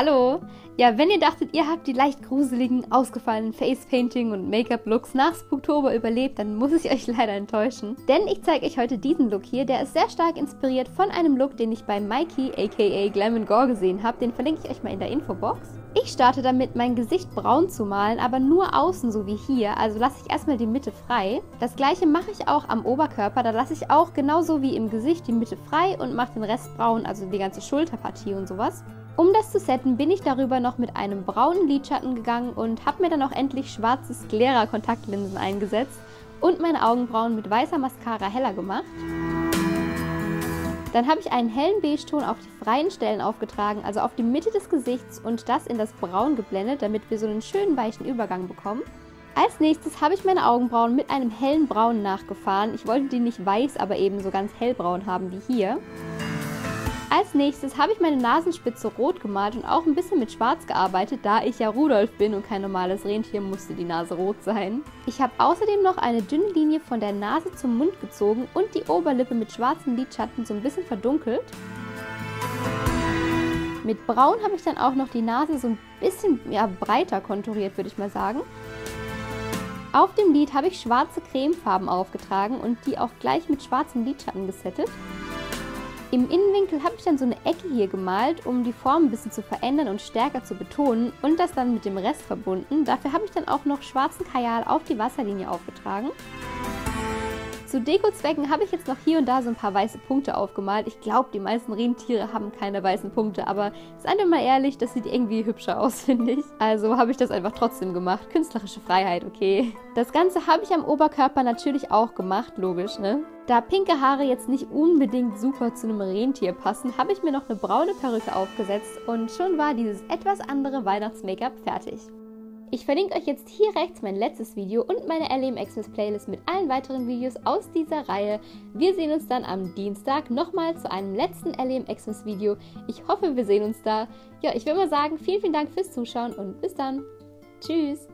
Hallo! Ja, wenn ihr dachtet, ihr habt die leicht gruseligen, ausgefallenen Facepainting und Make-up-Looks nach Spooktober überlebt, dann muss ich euch leider enttäuschen. Denn ich zeige euch heute diesen Look hier, der ist sehr stark inspiriert von einem Look, den ich bei Mikey aka Glam Gore gesehen habe. Den verlinke ich euch mal in der Infobox. Ich starte damit, mein Gesicht braun zu malen, aber nur außen, so wie hier. Also lasse ich erstmal die Mitte frei. Das gleiche mache ich auch am Oberkörper. Da lasse ich auch genauso wie im Gesicht die Mitte frei und mache den Rest braun, also die ganze Schulterpartie und sowas. Um das zu setten, bin ich darüber noch mit einem braunen Lidschatten gegangen und habe mir dann auch endlich schwarze Sclera-Kontaktlinsen eingesetzt und meine Augenbrauen mit weißer Mascara heller gemacht. Dann habe ich einen hellen Beige-Ton auf die freien Stellen aufgetragen, also auf die Mitte des Gesichts und das in das Braun geblendet, damit wir so einen schönen weichen Übergang bekommen. Als nächstes habe ich meine Augenbrauen mit einem hellen Braun nachgefahren. Ich wollte die nicht weiß, aber eben so ganz hellbraun haben wie hier. Als nächstes habe ich meine Nasenspitze rot gemalt und auch ein bisschen mit schwarz gearbeitet, da ich ja Rudolf bin und kein normales Rentier, musste die Nase rot sein. Ich habe außerdem noch eine dünne Linie von der Nase zum Mund gezogen und die Oberlippe mit schwarzen Lidschatten so ein bisschen verdunkelt. Mit Braun habe ich dann auch noch die Nase so ein bisschen ja, breiter konturiert, würde ich mal sagen. Auf dem Lid habe ich schwarze Cremefarben aufgetragen und die auch gleich mit schwarzen Lidschatten gesettet. Im Innenwinkel habe ich dann so eine Ecke hier gemalt, um die Form ein bisschen zu verändern und stärker zu betonen und das dann mit dem Rest verbunden. Dafür habe ich dann auch noch schwarzen Kajal auf die Wasserlinie aufgetragen. Zu Dekozwecken habe ich jetzt noch hier und da so ein paar weiße Punkte aufgemalt. Ich glaube, die meisten Rentiere haben keine weißen Punkte, aber seien wir mal ehrlich, das sieht irgendwie hübscher aus, finde ich. Also habe ich das einfach trotzdem gemacht. Künstlerische Freiheit, okay. Das Ganze habe ich am Oberkörper natürlich auch gemacht, logisch, ne? Da pinke Haare jetzt nicht unbedingt super zu einem Rentier passen, habe ich mir noch eine braune Perücke aufgesetzt und schon war dieses etwas andere Weihnachts-Make-up fertig. Ich verlinke euch jetzt hier rechts mein letztes Video und meine LM Xmas Playlist mit allen weiteren Videos aus dieser Reihe. Wir sehen uns dann am Dienstag nochmal zu einem letzten LM Xmas Video. Ich hoffe, wir sehen uns da. Ja, ich würde mal sagen, vielen, vielen Dank fürs Zuschauen und bis dann. Tschüss!